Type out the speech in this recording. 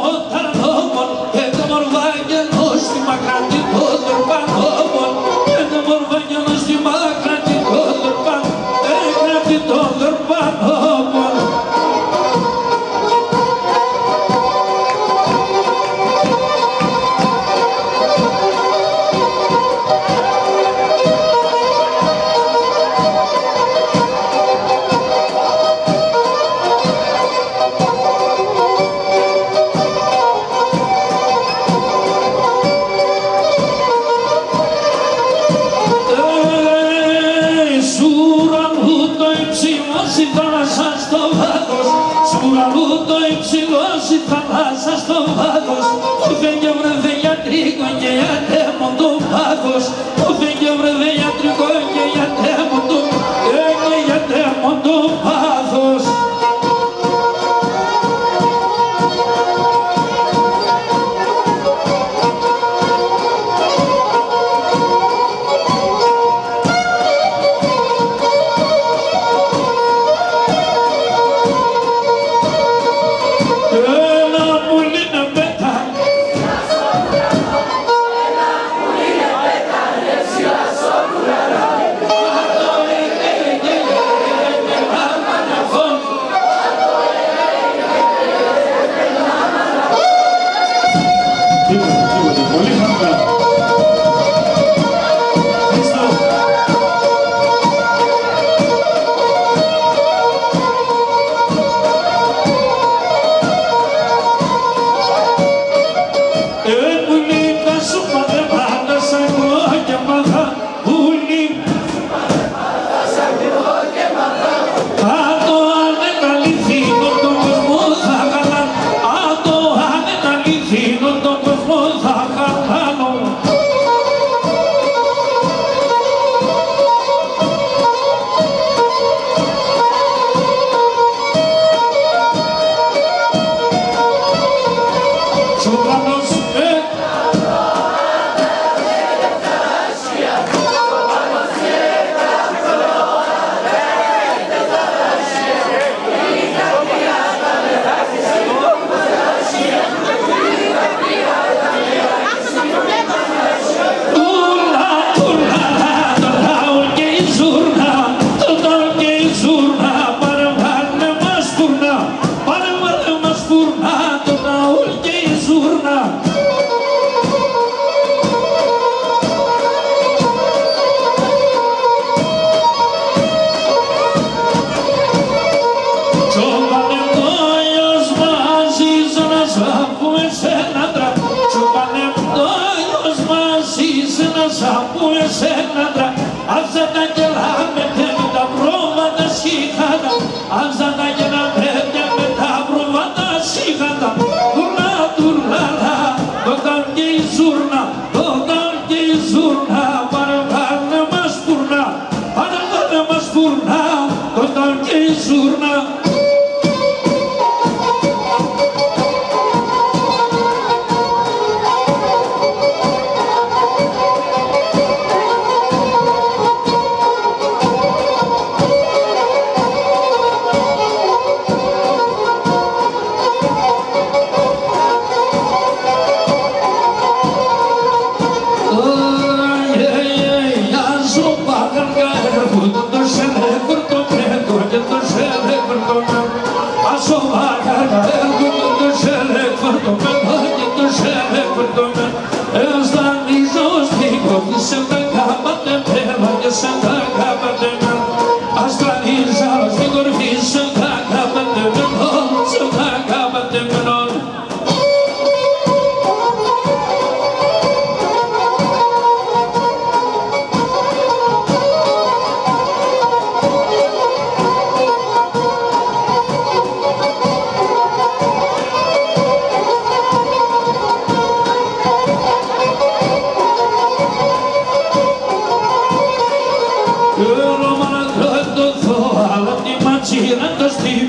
बहुत धर्म हो η θάλασσα στο βάθος Σ' ουρανού το υψηλό η θάλασσα στο βάθος. Του φεγγιόμουν δε για τρίγωνε για τέμον το πάθος. Şam bu esenler Hazreti Gülhamid Santa Cama, tempera, Santa